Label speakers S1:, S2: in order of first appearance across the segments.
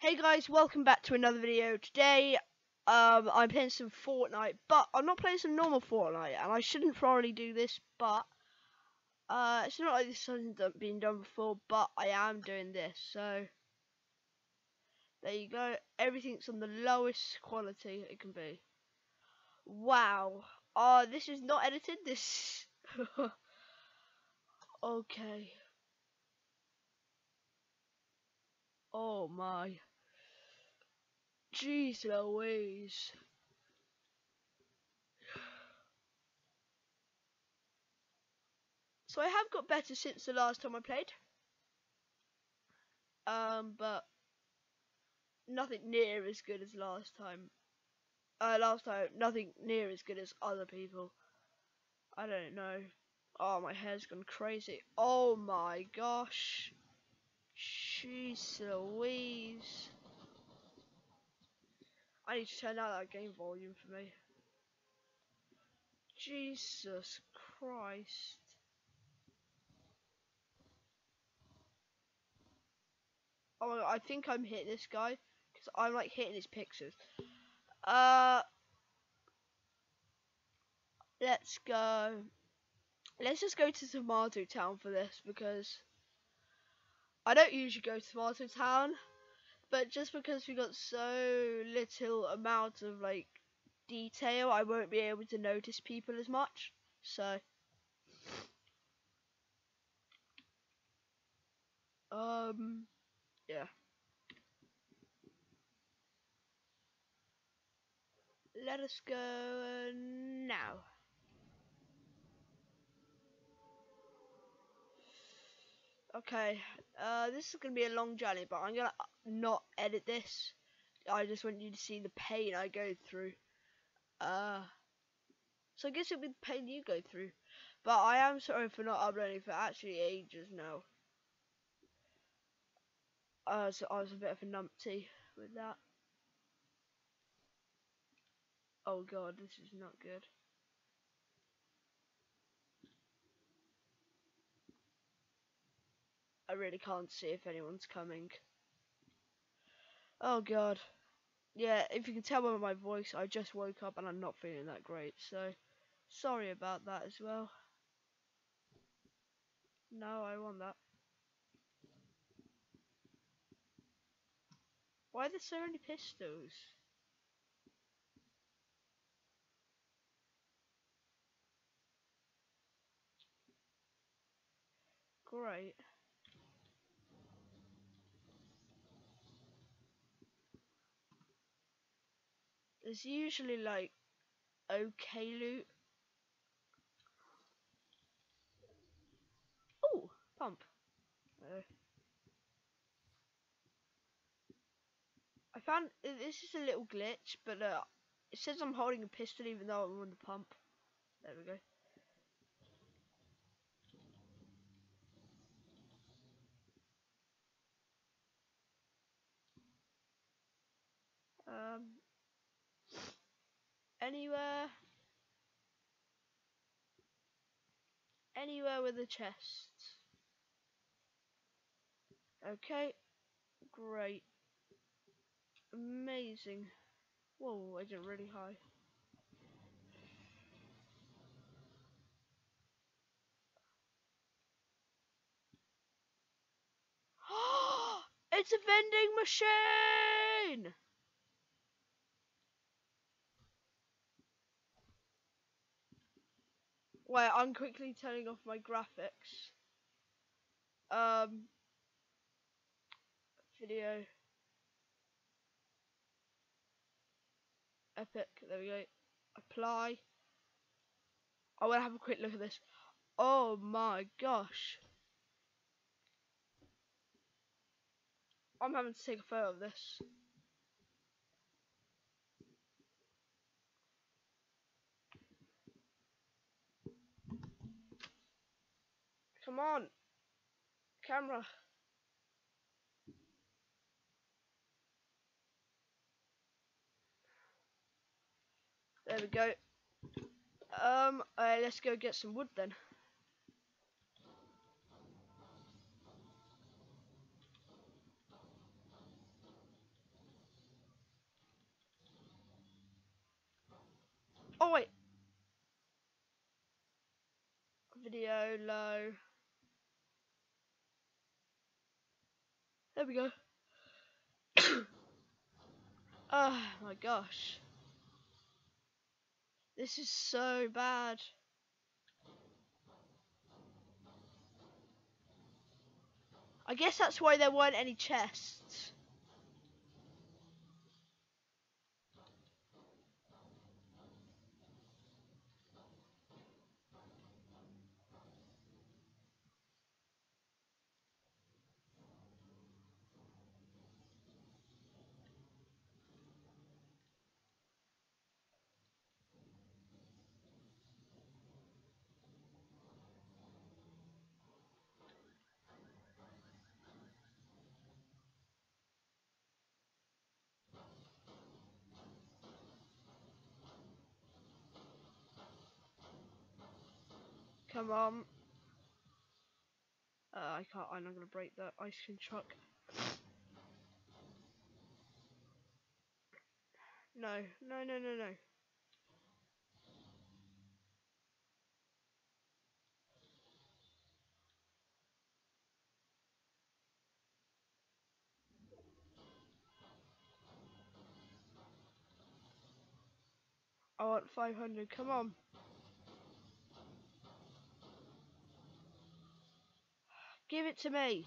S1: Hey guys, welcome back to another video. Today, um, I'm playing some Fortnite, but I'm not playing some normal Fortnite, and I shouldn't probably do this, but, uh, it's not like this hasn't been done before, but I am doing this, so, there you go. Everything's on the lowest quality it can be. Wow. Uh, this is not edited, this, okay. Oh my. Jeez Louise. So I have got better since the last time I played. Um, but nothing near as good as last time. Uh, last time, nothing near as good as other people. I don't know. Oh, my hair's gone crazy. Oh my gosh. Jeez Louise. I need to turn out that game volume for me. Jesus Christ. Oh I think I'm hitting this guy. Because I'm like hitting his pictures. Uh, let's go. Let's just go to Tomato Town for this because I don't usually go to Tomato Town, but just because we got so little amount of like detail, I won't be able to notice people as much. So, um, yeah. Let us go now. Okay, uh, this is going to be a long journey, but I'm going to not edit this. I just want you to see the pain I go through. Uh, so I guess it'll be the pain you go through. But I am sorry for not uploading for actually ages now. Uh, so I was a bit of a numpty with that. Oh god, this is not good. I really can't see if anyone's coming. Oh god. Yeah, if you can tell by my voice, I just woke up and I'm not feeling that great, so sorry about that as well. No, I want that. Why are there so many pistols? Great. There's usually like okay loot. Oh, pump. Uh, I found this is a little glitch, but uh, it says I'm holding a pistol even though I'm on the pump. There we go. Um, anywhere, anywhere with a chest. Okay, great, amazing. Whoa, I did really high. it's a vending machine! Wait, I'm quickly turning off my graphics. Um, video. Epic, there we go. Apply. I want to have a quick look at this. Oh my gosh. I'm having to take a photo of this. Come on. Camera. There we go. Um, uh, let's go get some wood then. Oh wait. Video low. There we go. oh my gosh. This is so bad. I guess that's why there weren't any chests. Come on. Uh, I can't, I'm not gonna break that ice cream truck. No, no, no, no, no. I want 500, come on. Give it to me.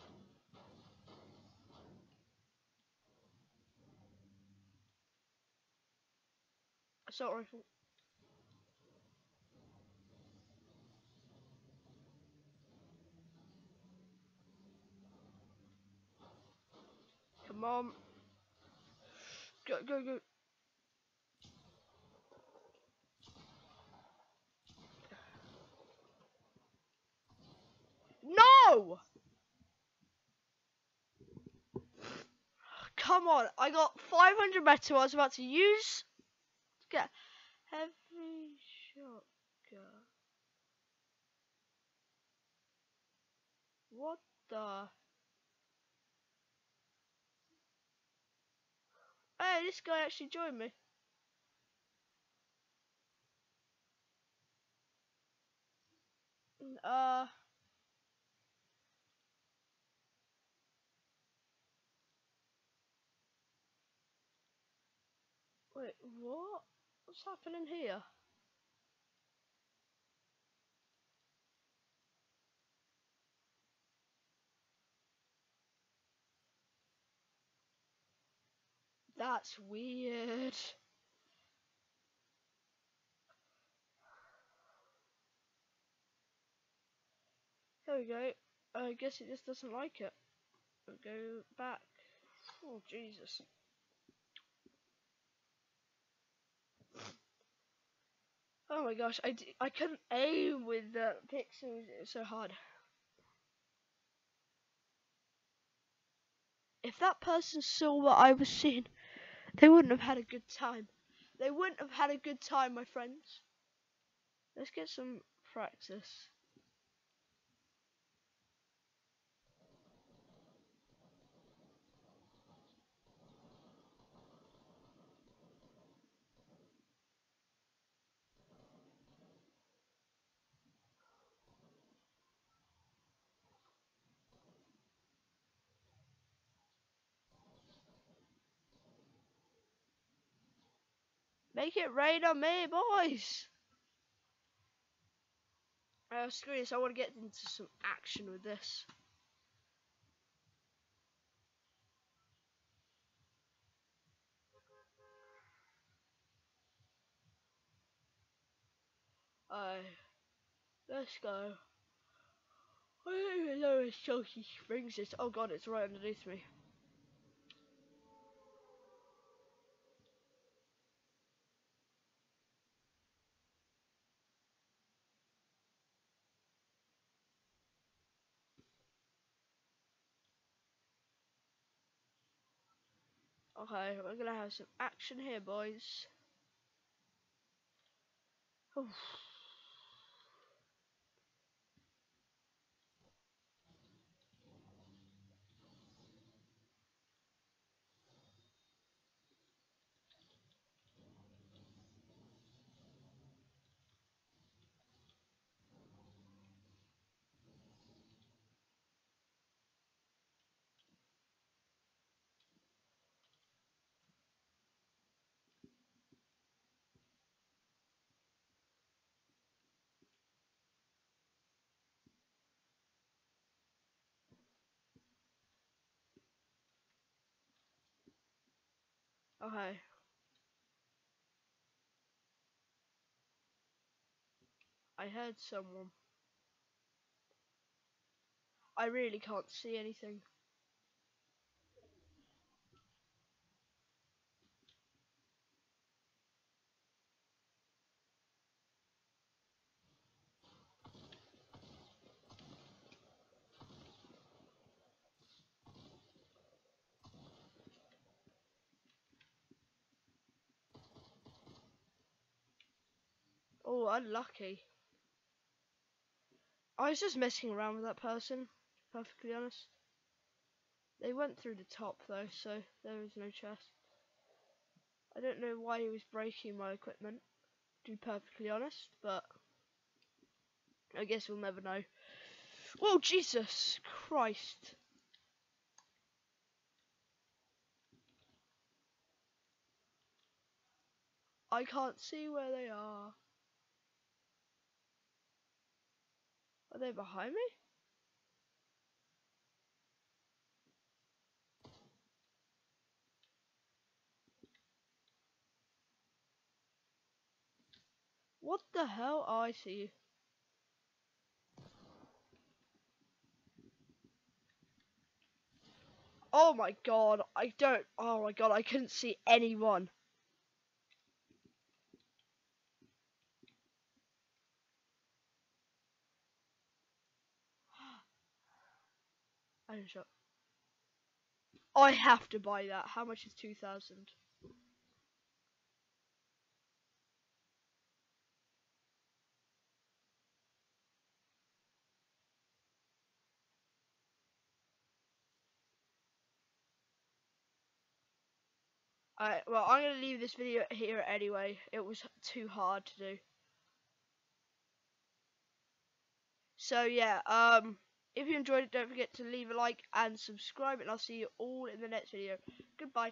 S1: Assault rifle. Come on. Go, go, go. No! Come on, I got 500 metal I was about to use. Get heavy shotgun. What the? Hey, this guy actually joined me. Uh. Wait, what? What's happening here? That's weird. There we go. I guess it just doesn't like it. We'll go back. Oh, Jesus. Oh my gosh, I, I couldn't aim with the pixels, it was so hard. If that person saw what I was seeing, they wouldn't have had a good time. They wouldn't have had a good time, my friends. Let's get some practice. Make it rain on me, boys! Uh, screw this, I want to get into some action with this. Uh, let's go. I don't even know where Salty Springs is. Oh god, it's right underneath me. Okay, we're gonna have some action here, boys. Oof. Okay. I heard someone. I really can't see anything. Oh, unlucky. I was just messing around with that person, perfectly honest. They went through the top though, so there was no chest. I don't know why he was breaking my equipment, to be perfectly honest, but I guess we'll never know. Oh, Jesus Christ. I can't see where they are. Are they behind me? What the hell? Oh, I see you. Oh my god, I don't, oh my god, I couldn't see anyone. I didn't shot. I have to buy that. How much is 2000? Alright, well, I'm going to leave this video here anyway. It was too hard to do. So, yeah, um, if you enjoyed it, don't forget to leave a like and subscribe, and I'll see you all in the next video. Goodbye.